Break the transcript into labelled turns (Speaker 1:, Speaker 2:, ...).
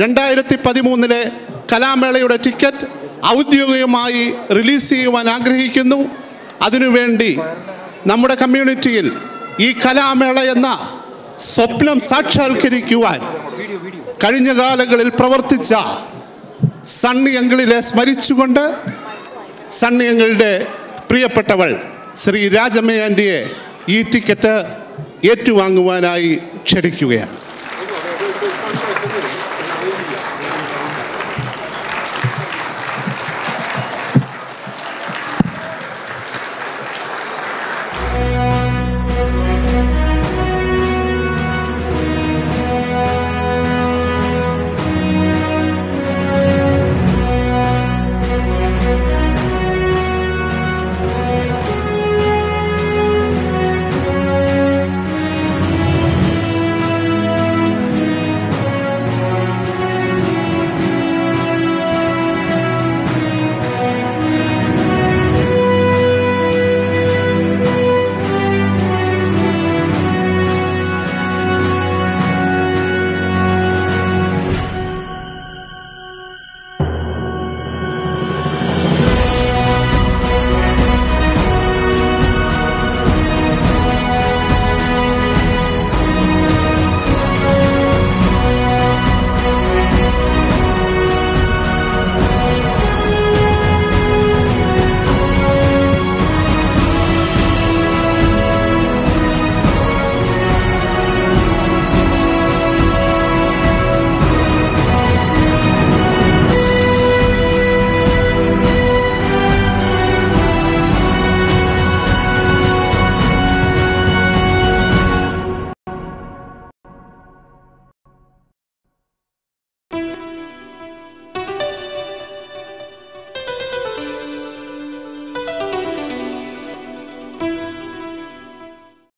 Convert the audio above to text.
Speaker 1: രണ്ടായിരത്തി പതിമൂന്നിലെ കലാമേളയുടെ ടിക്കറ്റ് ഔദ്യോഗികമായി റിലീസ് ചെയ്യുവാൻ ആഗ്രഹിക്കുന്നു. അതിനുവേണ്ടി നമ്മുടെ കമ്മ്യൂണിറ്റിയിൽ ഈ കലാമേള എന്ന സ്വപ്നം സാക്ഷാത്കരിക്കുവാൻ കഴിഞ്ഞ കാലങ്ങളിൽ പ്രവർത്തിച്ച സണ്ണി സ്മരിച്ചുകൊണ്ട് സണ്ണി അങ്കിളുടെ പ്രിയപ്പെട്ടവൾ ശ്രീ രാജമ്മ ഈ ടിക്കറ്റ് ഏറ്റുവാങ്ങുവാനായി ക്ഷണിക്കുകയാണ്.